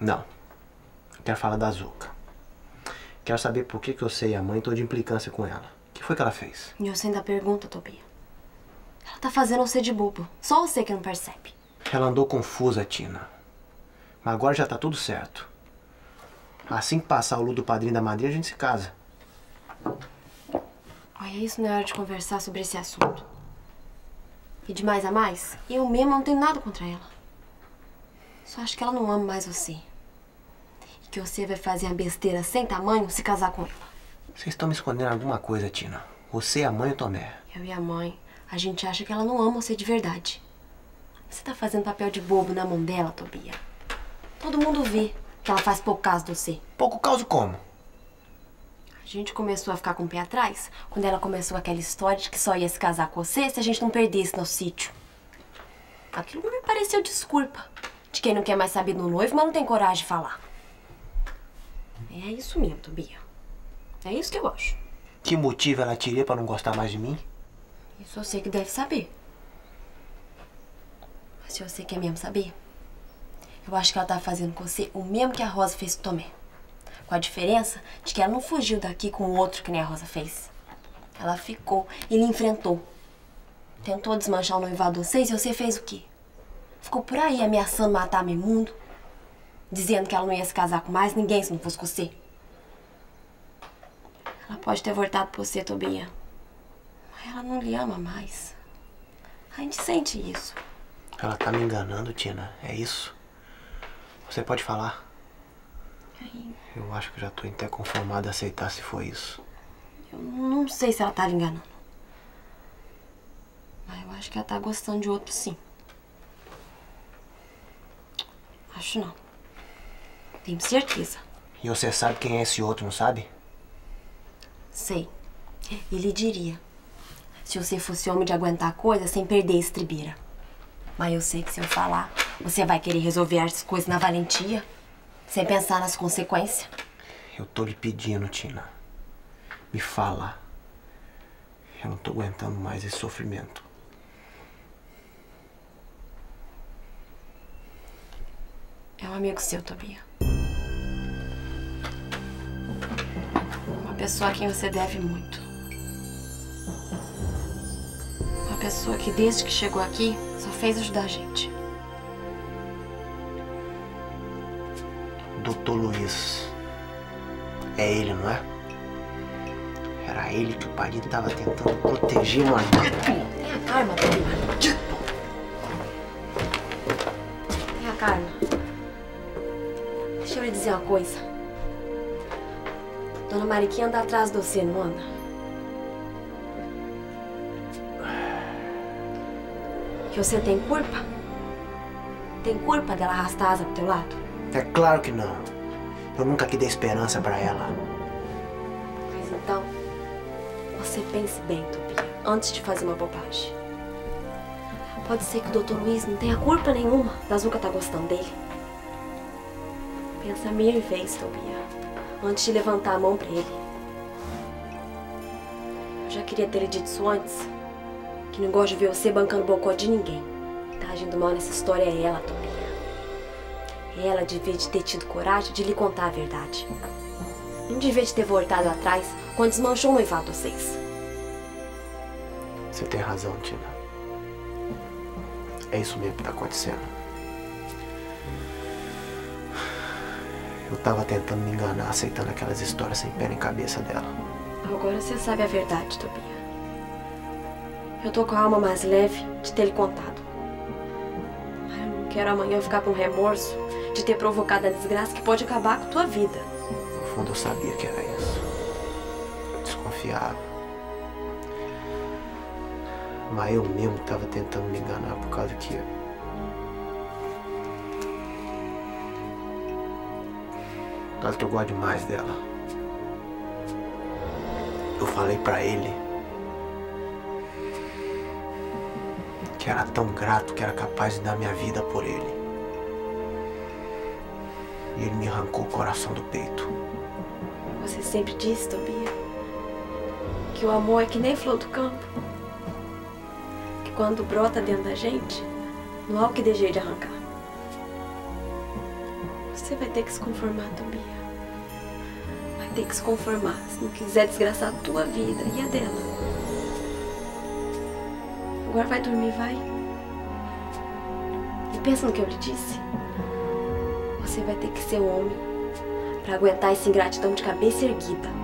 Não. Eu quero falar da Zuka. Quero saber por que, que eu sei a mãe tô de implicância com ela. O que foi que ela fez? E você ainda pergunta, Tobia. Ela tá fazendo você de bobo. Só você que não percebe. Ela andou confusa, Tina. Mas agora já tá tudo certo. Assim que passar o luto do padrinho da madrinha, a gente se casa. Olha, isso não é hora de conversar sobre esse assunto. E de mais a mais, eu mesma não tenho nada contra ela. Só acho que ela não ama mais você. Que você vai fazer uma besteira sem tamanho se casar com ela. Vocês estão me escondendo alguma coisa, Tina. Você, a mãe e o Tomé. Eu e a mãe, a gente acha que ela não ama você de verdade. Você tá fazendo papel de bobo na mão dela, Tobia. Todo mundo vê que ela faz pouco caso de você. Pouco caso como? A gente começou a ficar com o pé atrás quando ela começou aquela história de que só ia se casar com você se a gente não perdesse nosso sítio. Aquilo me pareceu desculpa de quem não quer mais saber do noivo, mas não tem coragem de falar. É isso mesmo, Tobia. É isso que eu acho. Que motivo ela teria pra não gostar mais de mim? Isso você que deve saber. Mas se você quer mesmo saber, eu acho que ela tá fazendo com você o mesmo que a Rosa fez com o Tomé. Com a diferença de que ela não fugiu daqui com o outro que nem a Rosa fez. Ela ficou e lhe enfrentou. Tentou desmanchar o noivado de vocês e você fez o quê? Ficou por aí ameaçando matar meu mundo. Dizendo que ela não ia se casar com mais ninguém se não fosse com você. Ela pode ter voltado por você, Tobia. Mas ela não lhe ama mais. A gente sente isso. Ela tá me enganando, Tina. É isso? Você pode falar? Eu acho que já tô até conformado a aceitar se foi isso. Eu não sei se ela tá lhe enganando. Mas eu acho que ela tá gostando de outro, sim. Acho não. Tenho certeza. E você sabe quem é esse outro, não sabe? Sei. Ele diria. Se você fosse homem de aguentar coisa sem perder a estribeira. Mas eu sei que se eu falar, você vai querer resolver as coisas na valentia, sem pensar nas consequências. Eu tô lhe pedindo, Tina. Me fala. Eu não tô aguentando mais esse sofrimento. É um amigo seu, Tobia. Uma pessoa a quem você deve muito. Uma pessoa que desde que chegou aqui só fez ajudar a gente. Doutor Luiz. É ele, não é? Era ele que o padrinho tava tentando proteger, mano. Tenha calma. Tenha calma. Deixa eu lhe dizer uma coisa. Dona Mariquinha anda atrás de você, não anda? Que você tem culpa? Tem culpa dela arrastar a asa pro teu lado? É claro que não. Eu nunca que dei esperança pra ela. Mas então, você pense bem, Tobia, antes de fazer uma bobagem. Pode ser que o Dr. Luiz não tenha culpa nenhuma da Zuka tá gostando dele. Pensa mil vezes, Tobia, antes de levantar a mão pra ele. Eu já queria ter lhe dito isso antes, que não gosto de ver você bancando bocó de ninguém. Tá agindo mal nessa história é ela, Tobia. Ela devia de ter tido coragem de lhe contar a verdade. Não devia de ter voltado atrás quando desmanchou o noivado vocês. Você tem razão, Tina. É isso mesmo que tá acontecendo. Eu tava tentando me enganar, aceitando aquelas histórias sem pé nem cabeça dela. Agora você sabe a verdade, Tobia. Eu tô com a alma mais leve de ter lhe contado. Mas eu não quero amanhã ficar com remorso de ter provocado a desgraça que pode acabar com tua vida. No fundo eu sabia que era isso. Eu desconfiava. Mas eu mesmo tava tentando me enganar por causa que. Por causa que eu gosto demais dela. Eu falei pra ele que era tão grato que era capaz de dar minha vida por ele. E ele me arrancou o coração do peito. Você sempre disse, Tobia, que o amor é que nem flor do campo. Que quando brota dentro da gente, não há o que jeito de arrancar. Você vai ter que se conformar, Tobia. Vai ter que se conformar se não quiser desgraçar a tua vida e a dela. Agora vai dormir, vai. E pensa no que eu lhe disse. Você vai ter que ser homem para aguentar essa ingratidão de cabeça erguida.